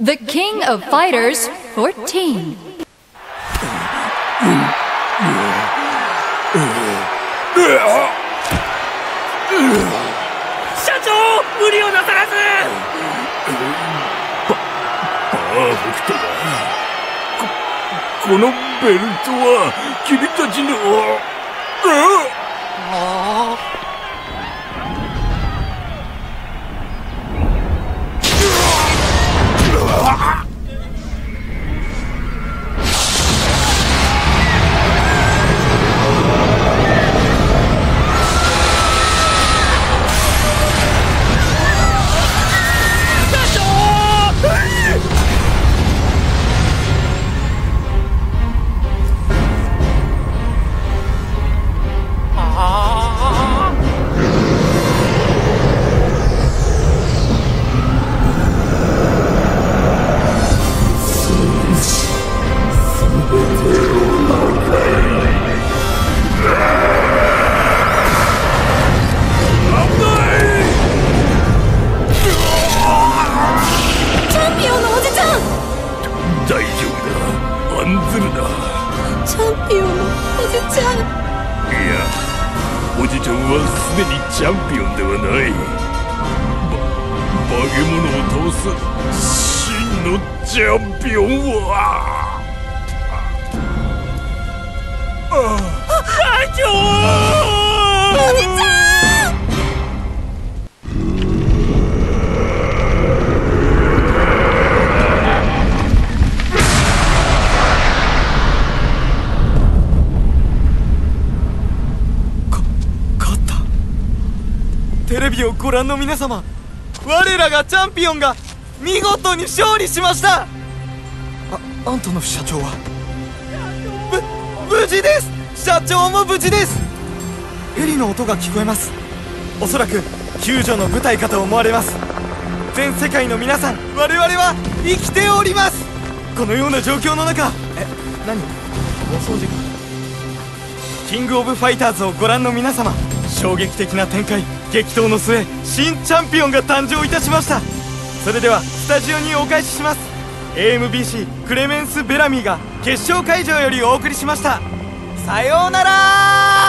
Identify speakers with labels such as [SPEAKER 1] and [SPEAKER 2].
[SPEAKER 1] The
[SPEAKER 2] King of Fighters 14.
[SPEAKER 3] 社長無理をなさらず
[SPEAKER 4] パーフェクトだここのベルトは君たちのはすでにチャンピオンではない。化け物を倒す真のチャンピオンは。
[SPEAKER 3] 会長
[SPEAKER 5] おじちゃん
[SPEAKER 6] テレビをご覧の皆様我らがチャンピオンが見事に勝利しました。あアントノフ社長は？ぶ無事です。社長も無事です。ヘリの音が聞こえます。おそらく救助の舞台かと思われます。全世界の皆さん我々は生きております。このような状況の中え何？お掃除か？キングオブファイターズをご覧の皆様衝撃的な展開激闘の末新チャンピオンが誕生いたしました。それではスタジオにお返しします。AMBC クレメンス・ベラミーが決勝会場よりお送りしました。さようなら